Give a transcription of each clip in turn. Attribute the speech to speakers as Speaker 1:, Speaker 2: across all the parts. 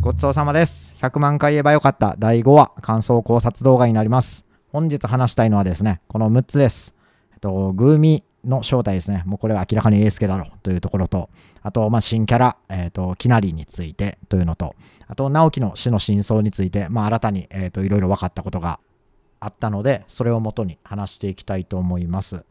Speaker 1: ごちそうさまです。100万回言えばよかった第5話感想考察動画になります。本日話したいのはですね、この6つです。えっと、グーミの正体ですね。もうこれは明らかにエースケだろうというところと、あと、まあ、新キャラ、えっと、キナリについてというのと、あと、直樹の死の真相について、まあ、新たに、えっと、いろいろ分かったことがあったので、それをもとに話していきたいと思います。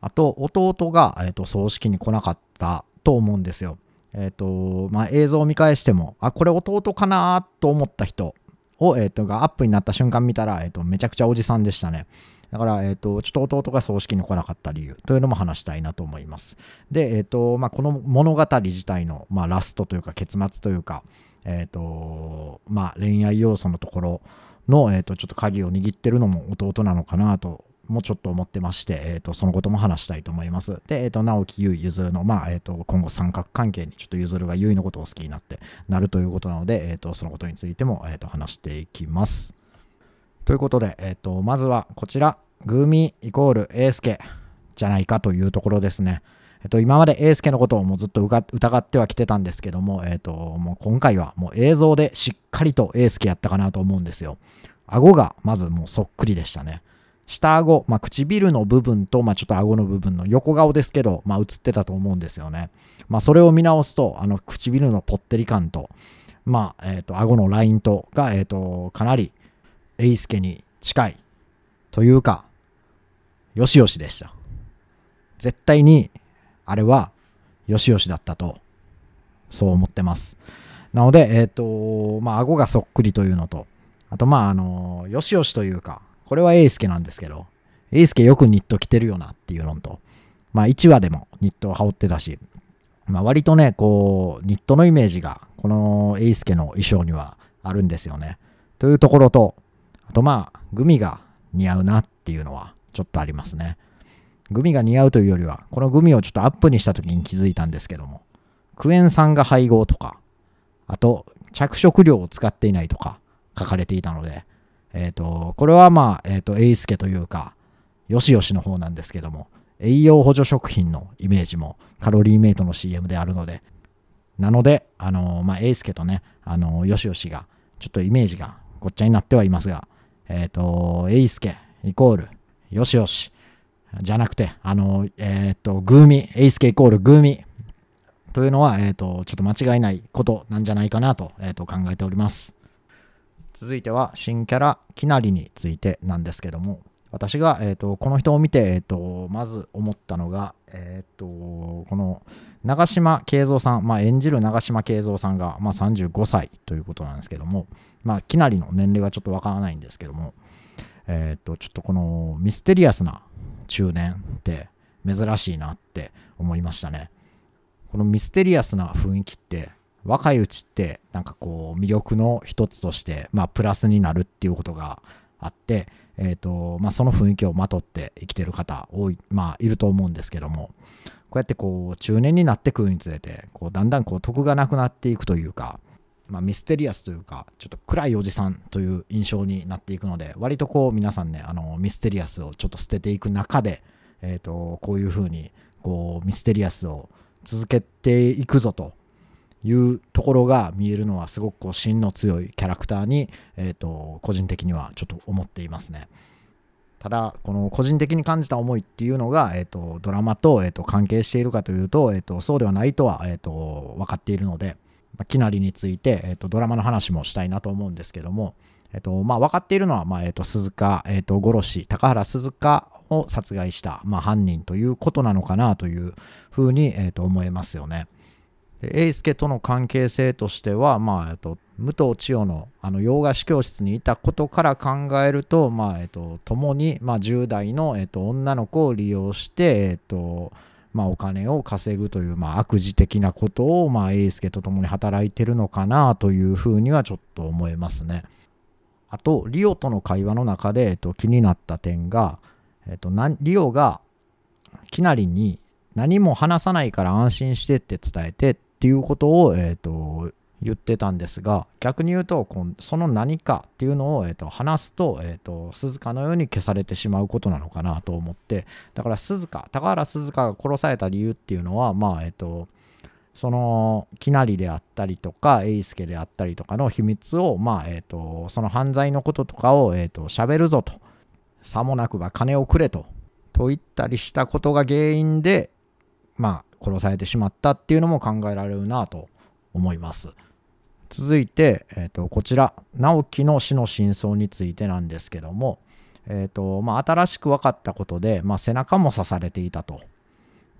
Speaker 1: あと、弟が、えっと、葬式に来なかったと思うんですよ。えっ、と、まあ、映像を見返しても、あ、これ弟かなと思った人を、えっ、と、がアップになった瞬間見たら、えっ、と、めちゃくちゃおじさんでしたね。だから、えっ、と、ちょっと弟が葬式に来なかった理由というのも話したいなと思います。で、えっ、と、まあ、この物語自体の、まあ、ラストというか、結末というか、えっ、と、まあ、恋愛要素のところの、えっ、と、ちょっと鍵を握ってるのも弟なのかなともちょっと思ってまして、えー、とそのことも話したいと思います。で、えー、と直樹、ゆい、ゆずの、まあえー、と今後三角関係にちょっとゆずるがゆいのことを好きになってなるということなので、えー、とそのことについても、えー、と話していきます。ということで、えー、とまずはこちら、グーミーイコールエースケじゃないかというところですね。えっと、今までエースケのことをもうずっと疑ってはきてたんですけども、えっと、もう今回はもう映像でしっかりとエースケやったかなと思うんですよ。顎がまずもうそっくりでしたね。下顎、まあ、唇の部分と、まあ、ちょっと顎の部分の横顔ですけど、まあ、映ってたと思うんですよね。まあ、それを見直すと、あの唇のぽってり感と、まあ、えっ、ー、と、顎のラインとが、えっ、ー、と、かなり、エイスケに近い。というか、よしよしでした。絶対に、あれは、よしよしだったと、そう思ってます。なので、えっ、ー、と、まあ、顎がそっくりというのと、あと、まあ、あの、よしよしというか、これはエイスケなんですけど、エイスケよくニット着てるよなっていうのと、まあ1話でもニットを羽織ってたし、まあ割とね、こう、ニットのイメージが、このエイスケの衣装にはあるんですよね。というところと、あとまあ、グミが似合うなっていうのはちょっとありますね。グミが似合うというよりは、このグミをちょっとアップにした時に気づいたんですけども、クエン酸が配合とか、あと、着色料を使っていないとか書かれていたので、えっ、ー、と、これはまあ、えっ、ー、と、エイスケというか、よしよしの方なんですけども、栄養補助食品のイメージもカロリーメイトの CM であるので、なので、あのー、まあ、エイスケとね、あのよしよしが、ちょっとイメージがごっちゃになってはいますが、えっ、と、エイスケイコール、よしよし、じゃなくて、あのえっ、と、グーミ、エイスケイコールグーミというのは、えっ、と、ちょっと間違いないことなんじゃないかなと,、えー、と考えております。続いては新キャラきなりについてなんですけども私が、えーと、この人を見て、えーと、まず思ったのが、えーと、この長島慶三さん、まあ、演じる長島慶三さんが、まあ、35歳ということなんですけども、まあ、きなりの年齢はちょっとわからないんですけども、えー、とちょっとこのミステリアスな中年って珍しいなって思いましたね。このミステリアスな雰囲気って若いうちってなんかこう魅力の一つとしてまあプラスになるっていうことがあって、えーとまあ、その雰囲気をまとって生きてる方多い、まあ、いると思うんですけどもこうやってこう中年になってくるにつれてこうだんだんこう得がなくなっていくというか、まあ、ミステリアスというかちょっと暗いおじさんという印象になっていくので割とこう皆さんねあのミステリアスをちょっと捨てていく中で、えー、とこういうふうにこうミステリアスを続けていくぞと。いうところが見えるのはすごくこう芯の強いキャラクターに、えーと、個人的にはちょっと思っていますね。ただこの個人的に感じた思いっていうのが、えーと、ドラマと,、えーと、関係しているかというと,、えー、とそうではないとは、えー、と分かっているので、まあ、きなりについて、えー、とドラマの話もしたいなと思うんですけども、えーとまあ、分かっているのは、まあえー、と鈴鹿、えー、と殺し高原鈴鹿を殺害した、まあ、犯人ということなのかなというふうに、えー、と思えますよね。英介との関係性としては、まあえっと、武藤千代のあの洋菓子教室にいたことから考えると、まあえっと、共に、まあ、10代の、えっと、女の子を利用して、えっとまあ、お金を稼ぐという、まあ、悪事的なことを、まあ、英介と共に働いてるのかなというふうにはちょっと思えますね。あと、リオとの会話の中で、えっと、気になった点が、えっと、なリオがきなりに何も話さないから安心してって伝えてっていうことを、えーと、言ってたんですが逆に言うとこその何かっていうのを、えーと、話すと,、えーと、鈴鹿のように消されてしまうことなのかなと思ってだから鈴鹿高原鈴鹿が殺された理由っていうのはまあえっ、とそのきなりであったりとかエイスケであったりとかの秘密を、まあえーと、その犯罪のこととかを、えーと、喋るぞと。さもなくば金をくれと。と言ったりしたことが原因で、まあ、殺されてしまったっていうのも考えられるなと思います。続いて、えーと、こちら直樹の死の真相についてなんですけども、えーとまあ、新しく分かったことで、まあ、背中も刺されていたと。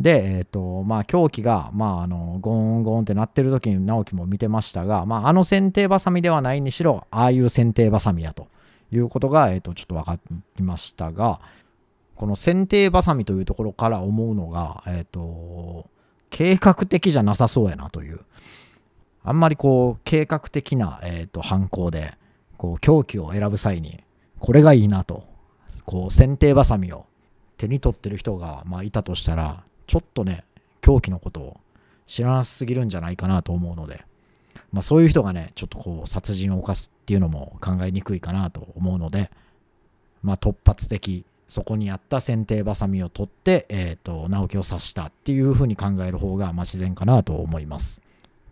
Speaker 1: で、えっ、と、まあ、凶器が、まあ、あの、ゴーンゴーンってなってる時に直樹も見てましたが、まあ、あの剪定バサミではないにしろ、ああいう剪定バサミやということが、えっ、と、ちょっと分かりましたが、この剪定バサミというところから思うのが、えっ、と、計画的じゃなさそうやなという。あんまりこう、計画的な、えっ、と、犯行で、こう、凶器を選ぶ際に、これがいいなと、こう、剪定バサミを手に取ってる人が、まあ、いたとしたら、ちょっとね、狂気のことを知らなすぎるんじゃないかなと思うので、まあ、そういう人がね、ちょっとこう、殺人を犯すっていうのも考えにくいかなと思うので、まあ、突発的、そこにあった剪定バサミを取って、えっ、ー、と、直樹を刺したっていうふうに考える方が、まあ、自然かなと思います。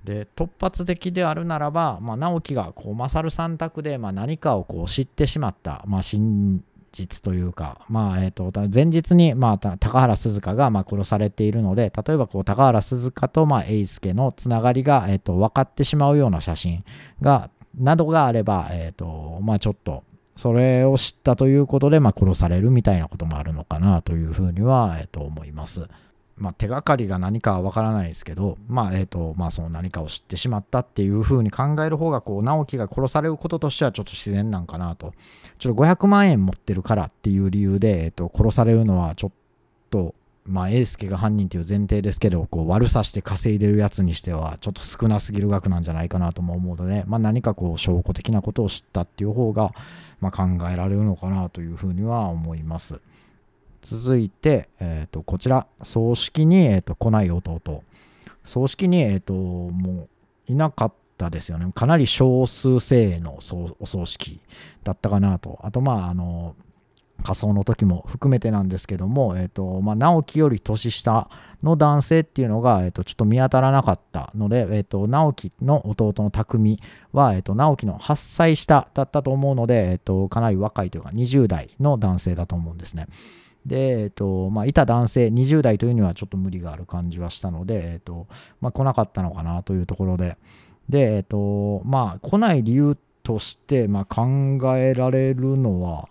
Speaker 1: で突発的であるならば、まあ、直樹がこう勝さん宅で、まあ、何かをこう知ってしまった、まあ、真実というか、まあえーと、前日に、まあ、高原鈴香がまあ殺されているので例えばこう高原鈴香とまあ栄介のつながりが、えーと、分かってしまうような写真がなどがあれば、えーとまあ、ちょっとそれを知ったということで、まあ、殺されるみたいなこともあるのかなというふうには、えー、と思います。まあ、手がかりが何かは分からないですけど、まあえーとまあ、その何かを知ってしまったっていうふうに考える方がこう直樹が殺されることとしてはちょっと自然なんかなとちょっと500万円持ってるからっていう理由で、えー、と殺されるのはちょっとまあ英介が犯人という前提ですけどこう悪さして稼いでるやつにしてはちょっと少なすぎる額なんじゃないかなとも思うので、まあ、何かこう証拠的なことを知ったっていう方が、まあ、考えられるのかなというふうには思います。続いて、えー、とこちら、葬式に、えー、と来ない弟。葬式に、えー、ともういなかったですよね。かなり少数精鋭のお葬式だったかなと。あと、まあ、あの、仮装の時も含めてなんですけども、えーとまあ、直樹より年下の男性っていうのが、えー、とちょっと見当たらなかったので、えーと、直樹の弟の匠は、えーと、直樹の8歳下だったと思うので、えーとかなり若いというか20代の男性だと思うんですね。で、えっと、まあ、いた男性、20代というにはちょっと無理がある感じはしたので、えっと、まあ、来なかったのかなというところで、で、えっと、まあ、来ない理由として、まあ、考えられるのは、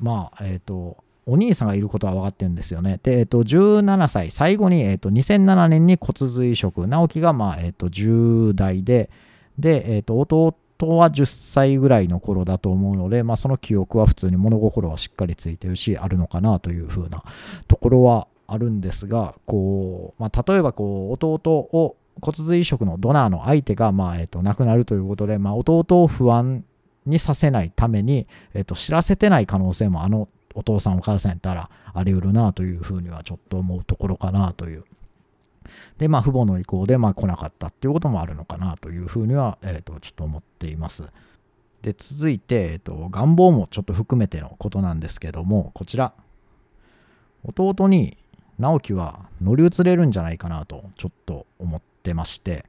Speaker 1: まあ、えっと、お兄さんがいることは分かってるんですよね。で、えっと、17歳、最後に、えっと、2007年に骨髄移植、直樹が、まあ、えっと、10代で、で、えっと、弟は10歳ぐらいの頃だと思うので、まあ、その記憶は普通に物心はしっかりついてるしあるのかなというふうなところはあるんですがこう、まあ、例えばこう弟を骨髄移植のドナーの相手が、まあえー、と亡くなるということで、まあ、弟を不安にさせないために、えー、と知らせてない可能性もあのお父さんお母さんやったらあり得るなというふうにはちょっと思うところかなというで、まあ、父母の意向で、まあ、来なかったっていうこともあるのかなというふうには、えー、と、ちょっと思っています。で、続いて、えー、と、願望もちょっと含めてのことなんですけども、こちら。弟に直樹は乗り移れるんじゃないかなと、ちょっと思ってまして、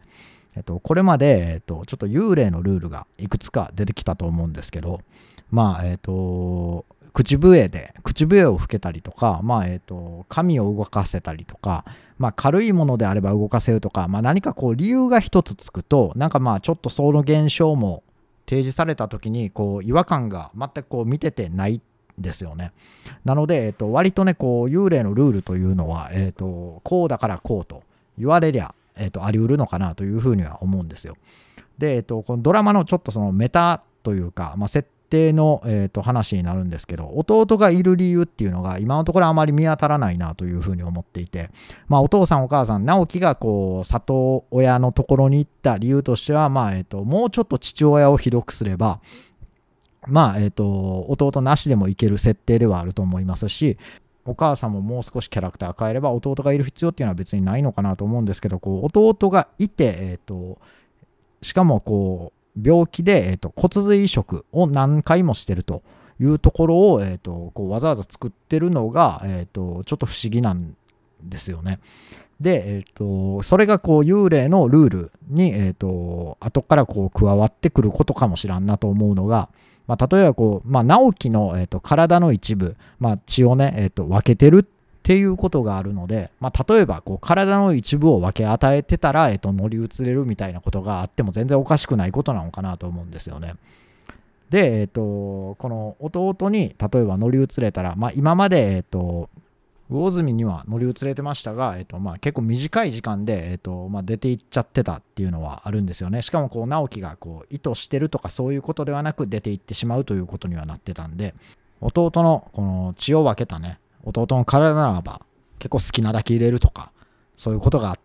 Speaker 1: えっと、これまで、えっと、ちょっと幽霊のルールがいくつか出てきたと思うんですけど、まあ、えっと、口笛で口笛を吹けたりとか、まあえーと、紙を動かせたりとか、まあ、軽いものであれば動かせるとか、まあ、何かこう理由が一つつくとなんかまあちょっとその現象も提示された時にこう違和感が全くこう見ててないですよね。なので、えー、と割とねこう幽霊のルールというのは、えー、とこうだからこうと言われりゃ、えー、とあり得るのかなというふうには思うんですよ。で、えー、とこのドラマのちょっとそのメタというか、まあ、設定の、えーと、話になるんですけど弟がいる理由っていうのが今のところあまり見当たらないなというふうに思っていて、まあ、お父さんお母さん直樹がこう里親のところに行った理由としては、まあえーと、もうちょっと父親をひどくすればまあえーと、弟なしでもいける設定ではあると思いますしお母さんももう少しキャラクター変えれば弟がいる必要っていうのは別にないのかなと思うんですけどこう弟がいて、えーとしかもこう病気で、えーと、骨髄移植を何回もしてるというところを、えーと、こうわざわざ作ってるのが、えーと、ちょっと不思議なんですよね。で、えっ、と、それがこう幽霊のルールに、えっ、と、後からこう加わってくることかもしらんなと思うのが、まあ、例えばこう、まあ、直樹の、えー、と体の一部、まあ、血をね、えー、と分けてるっていうことがあるので、まあ、例えばこう体の一部を分け与えてたら、えー、と乗り移れるみたいなことがあっても全然おかしくないことなのかなと思うんですよね。で、えー、とこの弟に例えば乗り移れたら、まあ、今まで、えー、と魚住には乗り移れてましたが、えっとまあ、結構短い時間で、えっとまあ、出ていっちゃってたっていうのはあるんですよね。しかもこう直樹がこう意図してるとかそういうことではなく出ていってしまうということにはなってたんで弟のこの血を分けたね弟の体ならば結構好きなだけ入れるとかそういうことがあっ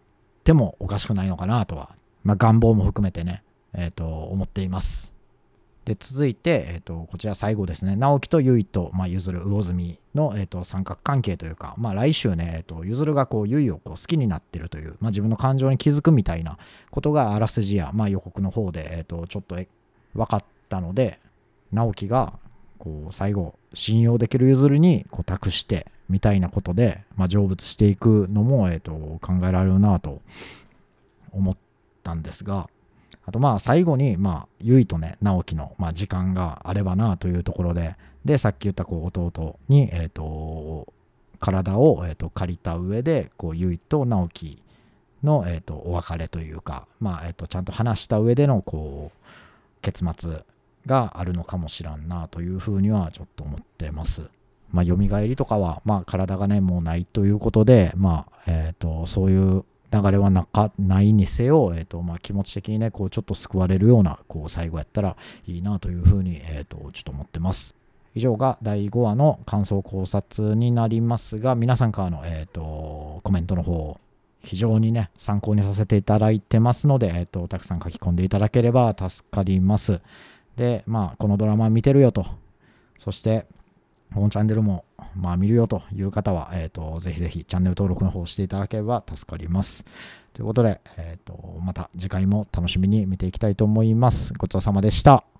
Speaker 1: てもおかしくないのかなとは、まあ、願望も含めてね、えっと思っています。で続いて、えーと、こちら最後ですね。直樹と結衣と、まあ、ゆずる魚住の、えーと、三角関係というか、まあ、来週ね、えーと、ゆずるがこう結衣をこう好きになってるという、まあ、自分の感情に気づくみたいなことがあらすじや、まあ、予告の方で、えー、とちょっと分かったので直樹がこう最後信用できるゆずるにこう託してみたいなことで、まあ、成仏していくのも、えー、と考えられるなと思ったんですがあとまあ最後に、まあ、ゆいとね、直樹の、まあ、時間があればなというところで、で、さっき言ったこう弟に、えっ、ー、と、体を、えーと、借りた上で、こう、ゆいと直樹の、えーと、お別れというか、まあ、えっ、ー、と、ちゃんと話した上での、こう、結末があるのかもしらんなというふうにはちょっと思ってます。まあ、蘇りとかは、まあ、体がね、もうないということで、まあ、えっ、ー、と、そういう流れはなかないにせよ、えーとまあ、気持ち的にねこうちょっと救われるようなこう最後やったらいいなというふうに、えーと、ちょっと思ってます。以上が第5話の感想考察になりますが皆さんからの、えーと、コメントの方非常にね参考にさせていただいてますので、えーとたくさん書き込んでいただければ助かります。でまあこのドラマ見てるよとそしてこのチャンネルも、まあ、見るよという方は、えっ、ー、と、ぜひぜひチャンネル登録の方していただければ助かります。ということで、えっ、ー、と、また次回も楽しみに見ていきたいと思います。ごちそうさまでした。